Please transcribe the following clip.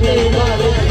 Gracias.